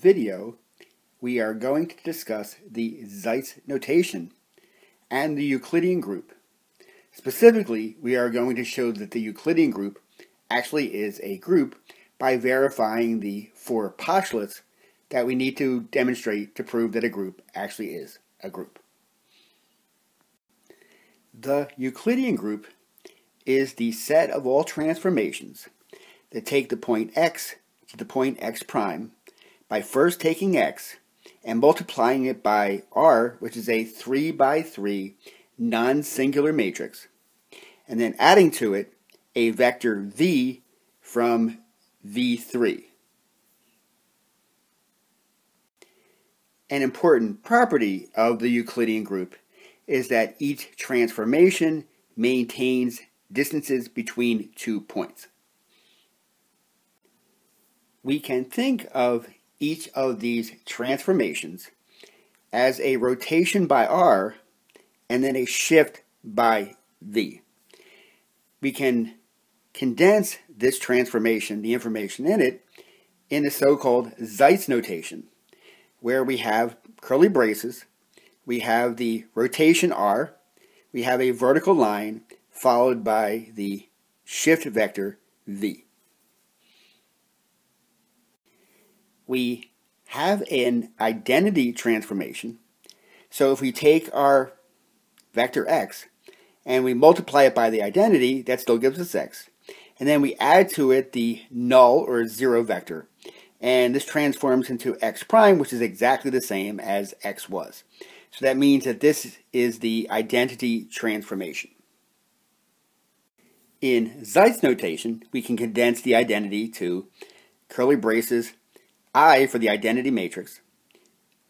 Video, we are going to discuss the Seitz notation and the Euclidean group. Specifically, we are going to show that the Euclidean group actually is a group by verifying the four postulates that we need to demonstrate to prove that a group actually is a group. The Euclidean group is the set of all transformations that take the point x to the point x prime by first taking x and multiplying it by r, which is a 3 by 3 non-singular matrix, and then adding to it a vector v from v3. An important property of the Euclidean group is that each transformation maintains distances between two points we can think of each of these transformations as a rotation by r and then a shift by v. We can condense this transformation, the information in it, in the so-called Seitz notation, where we have curly braces, we have the rotation r, we have a vertical line followed by the shift vector v. we have an identity transformation. So if we take our vector x and we multiply it by the identity, that still gives us x. And then we add to it the null or zero vector. And this transforms into x prime, which is exactly the same as x was. So that means that this is the identity transformation. In Seitz notation, we can condense the identity to curly braces I for the identity matrix,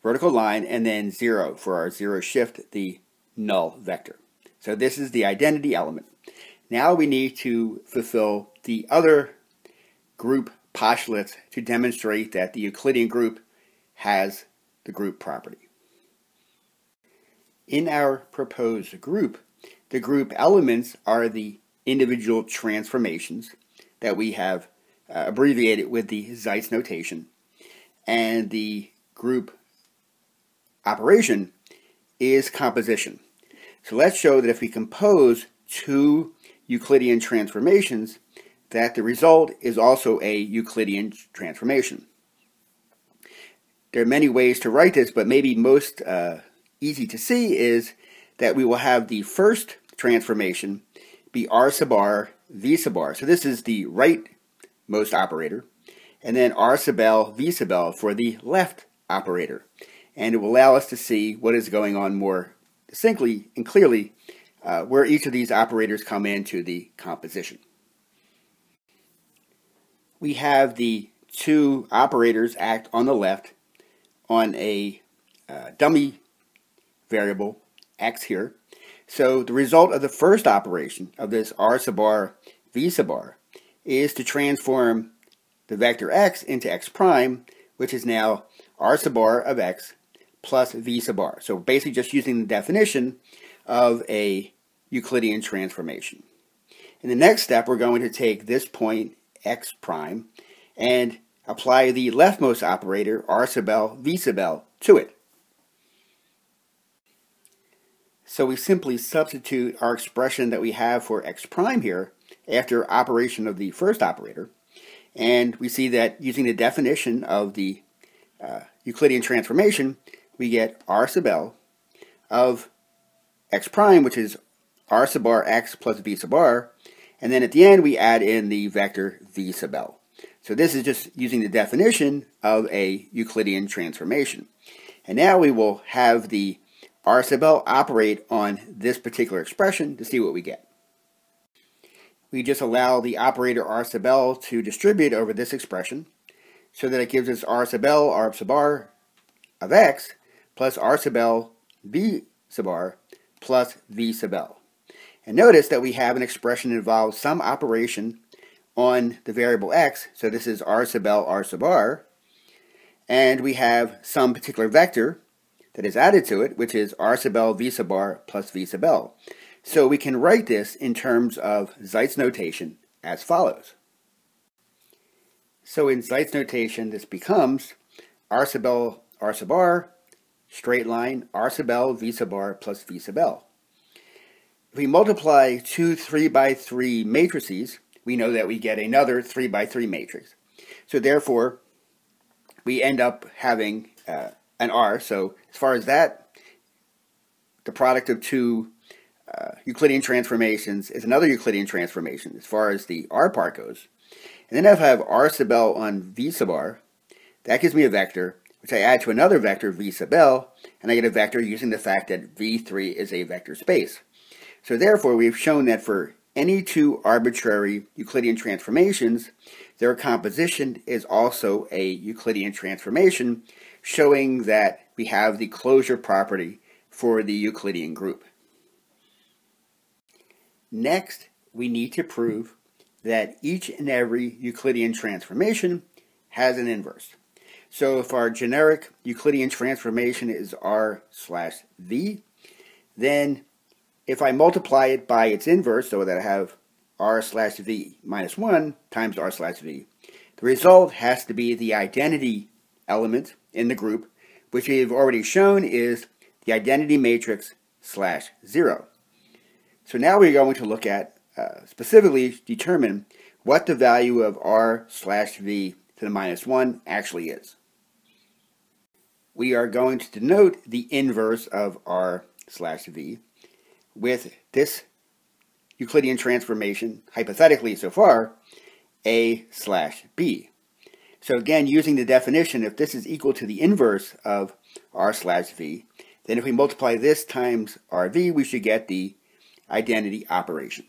vertical line, and then 0 for our 0 shift, the null vector. So this is the identity element. Now we need to fulfill the other group postulates to demonstrate that the Euclidean group has the group property. In our proposed group, the group elements are the individual transformations that we have uh, abbreviated with the Seitz notation and the group operation is composition. So let's show that if we compose two Euclidean transformations, that the result is also a Euclidean transformation. There are many ways to write this, but maybe most uh, easy to see is that we will have the first transformation be R sub R, V sub R. So this is the rightmost operator and then R sub L, V sub L for the left operator. And it will allow us to see what is going on more distinctly and clearly uh, where each of these operators come into the composition. We have the two operators act on the left on a uh, dummy variable x here. So the result of the first operation of this r sub r v sub r is to transform the vector x into x prime, which is now r sub r of x plus v sub r. So basically just using the definition of a Euclidean transformation. In the next step, we're going to take this point x prime and apply the leftmost operator r sub l v sub l to it. So we simply substitute our expression that we have for x prime here after operation of the first operator and we see that using the definition of the uh, Euclidean transformation, we get r sub l of x prime, which is r sub r x plus v sub r, and then at the end we add in the vector v sub l. So this is just using the definition of a Euclidean transformation. And now we will have the r sub l operate on this particular expression to see what we get we just allow the operator r sub l to distribute over this expression so that it gives us r sub l, r sub r of x plus r sub l v sub r plus v sub l. And notice that we have an expression that involves some operation on the variable x, so this is r sub l, r sub r, and we have some particular vector that is added to it, which is r sub l, v sub r plus v sub l. So we can write this in terms of Seitz notation as follows. So in Seitz notation, this becomes R sub L, R sub R, straight line, R sub L, V sub R plus V sub L. If we multiply two 3 by 3 matrices, we know that we get another 3 by 3 matrix. So therefore, we end up having uh, an R. So as far as that, the product of two uh, Euclidean transformations is another Euclidean transformation as far as the R part goes. And then if I have R sub L on V sub R, that gives me a vector, which I add to another vector V sub L, and I get a vector using the fact that V3 is a vector space. So therefore, we've shown that for any two arbitrary Euclidean transformations, their composition is also a Euclidean transformation, showing that we have the closure property for the Euclidean group. Next, we need to prove that each and every Euclidean transformation has an inverse. So if our generic Euclidean transformation is R slash V, then if I multiply it by its inverse, so that I have r slash v minus 1 times r slash v, the result has to be the identity element in the group, which we've already shown is the identity matrix slash 0. So now we're going to look at, uh, specifically determine what the value of r slash v to the minus 1 actually is. We are going to denote the inverse of r slash v with this Euclidean transformation, hypothetically so far, a slash b. So again, using the definition, if this is equal to the inverse of r slash v, then if we multiply this times rv, we should get the identity operation.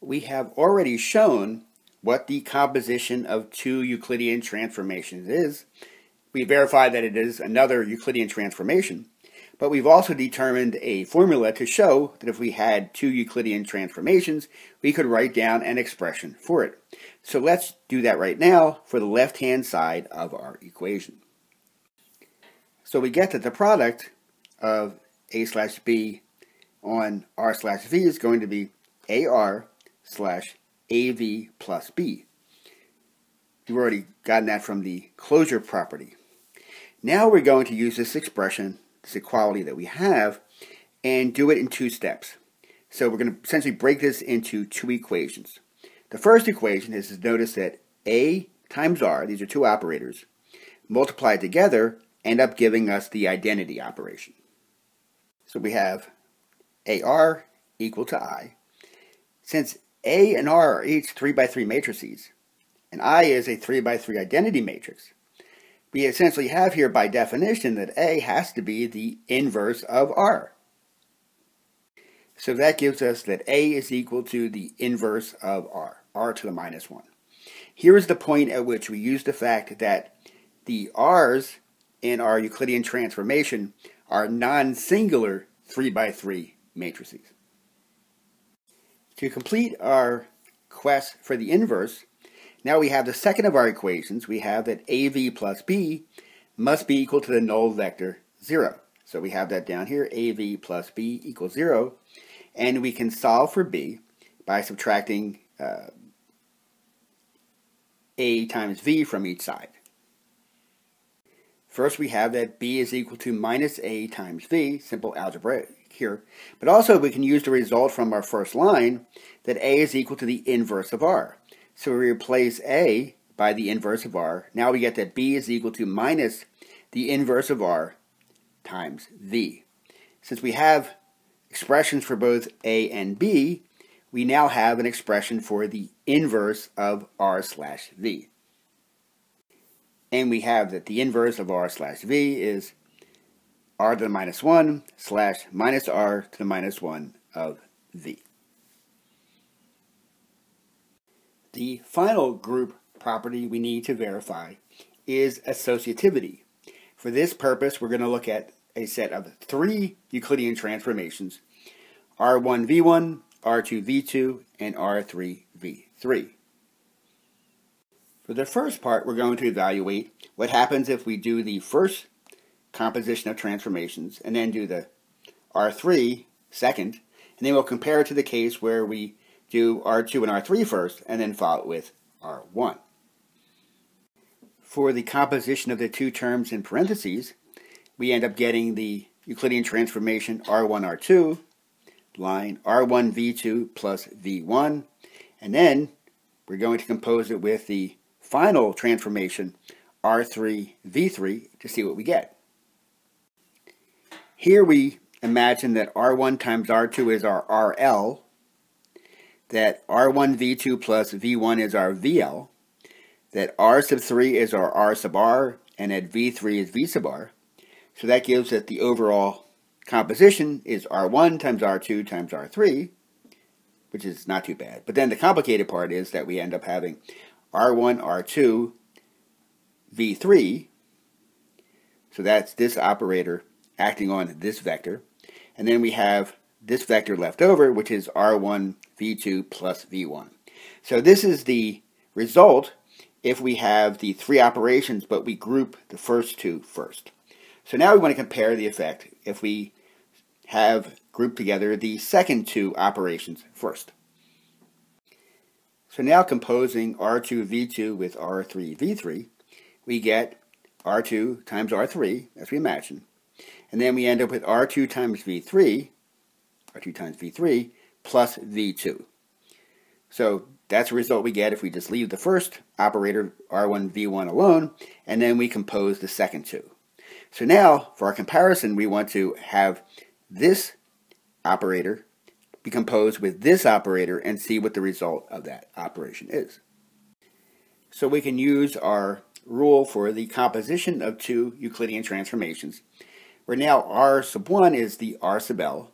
We have already shown what the composition of two Euclidean transformations is. We verified that it is another Euclidean transformation. But we've also determined a formula to show that if we had two Euclidean transformations, we could write down an expression for it. So let's do that right now for the left-hand side of our equation. So we get that the product of a slash b on r slash v is going to be ar slash av plus b. We've already gotten that from the closure property. Now we're going to use this expression this equality that we have and do it in two steps. So we're going to essentially break this into two equations. The first equation is to notice that A times R, these are two operators, multiplied together end up giving us the identity operation. So we have AR equal to I. Since A and R are each 3 by 3 matrices, and I is a 3 by 3 identity matrix, we essentially have here by definition that A has to be the inverse of R. So that gives us that A is equal to the inverse of R, R to the minus 1. Here is the point at which we use the fact that the R's in our Euclidean transformation are non-singular 3 by 3 matrices. To complete our quest for the inverse, now we have the second of our equations. We have that AV plus B must be equal to the null vector 0. So we have that down here, AV plus B equals 0. And we can solve for B by subtracting uh, A times V from each side. First we have that B is equal to minus A times V, simple algebra here. But also we can use the result from our first line that A is equal to the inverse of R. So we replace A by the inverse of R. Now we get that B is equal to minus the inverse of R times V. Since we have expressions for both A and B, we now have an expression for the inverse of R slash V. And we have that the inverse of R slash V is R to the minus 1 slash minus R to the minus 1 of V. The final group property we need to verify is associativity. For this purpose, we're going to look at a set of three Euclidean transformations, R1v1, R2v2, and R3v3. For the first part, we're going to evaluate what happens if we do the first composition of transformations and then do the R3 second, and then we'll compare it to the case where we do R2 and R3 first, and then follow it with R1. For the composition of the two terms in parentheses, we end up getting the Euclidean transformation R1, R2, line R1, V2 plus V1, and then we're going to compose it with the final transformation R3, V3 to see what we get. Here we imagine that R1 times R2 is our RL, that R1 V2 plus V1 is our VL, that R sub 3 is our R sub R, and that V3 is V sub R. So that gives us the overall composition is R1 times R2 times R3, which is not too bad. But then the complicated part is that we end up having R1, R2, V3. So that's this operator acting on this vector. And then we have this vector left over, which is R1, V2 plus V1. So this is the result if we have the three operations, but we group the first two first. So now we want to compare the effect if we have grouped together the second two operations first. So now composing R2V2 with R3V3, we get R2 times R3, as we imagine. And then we end up with R2 times V3, R2 times V3, plus V2. So that's the result we get if we just leave the first operator, R1, V1 alone, and then we compose the second two. So now, for our comparison, we want to have this operator be composed with this operator and see what the result of that operation is. So we can use our rule for the composition of two Euclidean transformations, where now R sub 1 is the R sub L,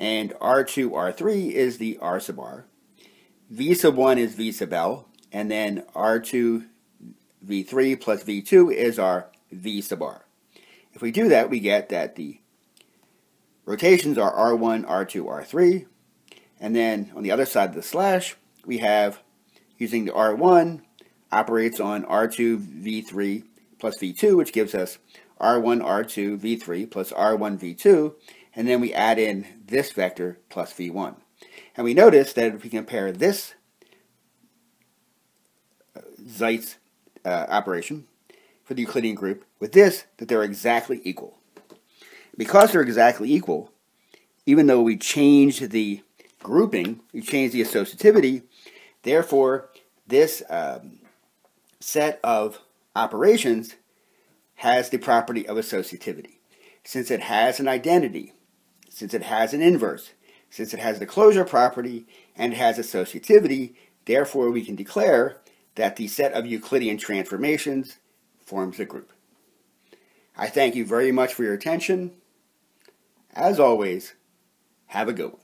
and R2, R3 is the R sub R. V sub 1 is V sub L, and then R2, V3 plus V2 is our V sub R. If we do that, we get that the rotations are R1, R2, R3, and then on the other side of the slash, we have, using the R1, operates on R2, V3 plus V2, which gives us R1, R2, V3 plus R1, V2, and then we add in this vector plus V1. And we notice that if we compare this uh, Seitz uh, operation for the Euclidean group with this, that they're exactly equal. Because they're exactly equal, even though we change the grouping, you change the associativity, therefore this um, set of operations has the property of associativity. Since it has an identity, since it has an inverse, since it has the closure property and has associativity, therefore we can declare that the set of Euclidean transformations forms a group. I thank you very much for your attention. As always, have a good one.